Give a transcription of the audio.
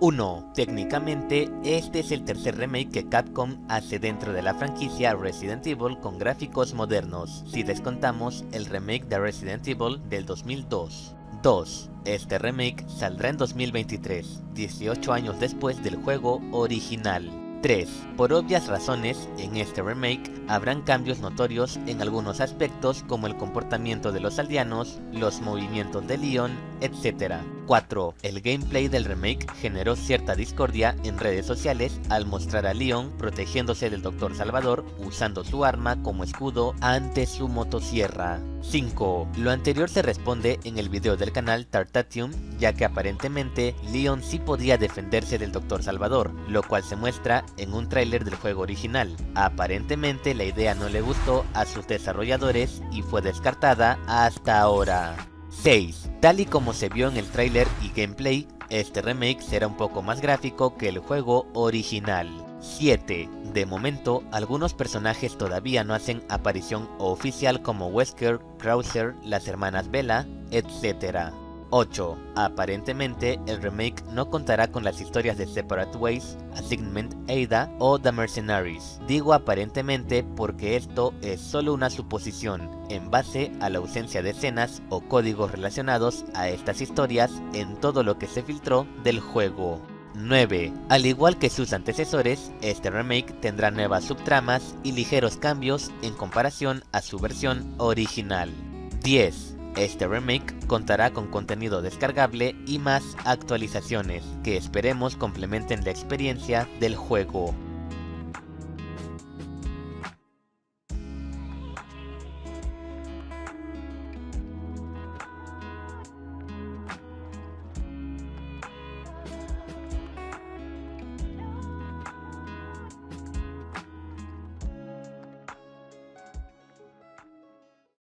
1. Técnicamente, este es el tercer remake que Capcom hace dentro de la franquicia Resident Evil con gráficos modernos, si descontamos el remake de Resident Evil del 2002. 2. Este remake saldrá en 2023, 18 años después del juego original. 3. Por obvias razones, en este remake habrán cambios notorios en algunos aspectos como el comportamiento de los aldeanos, los movimientos de Leon, etc. 4. El gameplay del remake generó cierta discordia en redes sociales al mostrar a Leon protegiéndose del Dr. Salvador usando su arma como escudo ante su motosierra. 5. Lo anterior se responde en el video del canal Tartatium, ya que aparentemente Leon sí podía defenderse del Dr. Salvador, lo cual se muestra en un tráiler del juego original. Aparentemente la idea no le gustó a sus desarrolladores y fue descartada hasta ahora. 6. Tal y como se vio en el tráiler y gameplay, este remake será un poco más gráfico que el juego original. 7. De momento, algunos personajes todavía no hacen aparición oficial como Wesker, Krauser, las hermanas Bella, etc. 8. Aparentemente, el remake no contará con las historias de Separate Ways, Assignment Ada o The Mercenaries. Digo aparentemente porque esto es solo una suposición, en base a la ausencia de escenas o códigos relacionados a estas historias en todo lo que se filtró del juego. 9. Al igual que sus antecesores, este remake tendrá nuevas subtramas y ligeros cambios en comparación a su versión original. 10. Este remake contará con contenido descargable y más actualizaciones que esperemos complementen la experiencia del juego.